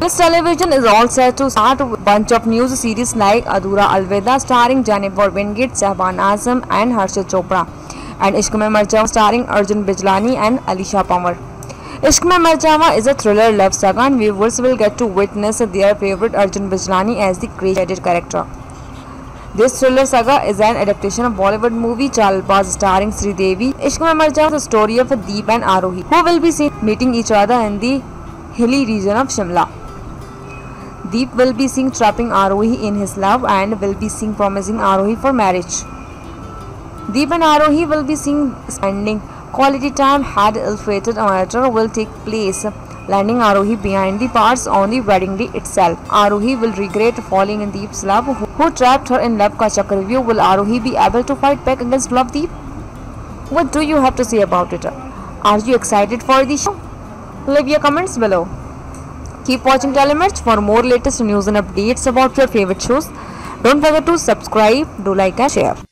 This television is all set to start a bunch of news series like Adura Alvida starring Jennifer Wingate, Shahban Azam and Harshit Chopra and Ishq Mein Mar Jawa starring Arjun Bijlani and Alisha Panwar. Ishq Mein Mar Jawa is a thriller love saga and viewers will get to witness their favorite Arjun Bijlani as the crazy character. This thriller saga is an adaptation of Bollywood movie Chalbaz starring Sri Devi. Ishq Mein Mar Jawa is the story of Deep and Arohi who will be seen meeting each other in the hilly region of Shimla. Deep will be seen trapping Arohi in his love and will be seen promising Arohi for marriage. Deep and Arohi will be seen spending quality time had ill-fated matter will take place landing Arohi behind the bars on the wedding day itself. Arohi will regret falling in Deep's love. Who trapped her in love ka Chakravyuh? Will Arohi be able to fight back against Love Deep? What do you have to say about it? Are you excited for the show? Leave your comments below. Keep watching Tellymirch for more latest news and updates about your favorite shows. Don't forget to subscribe, do like and share.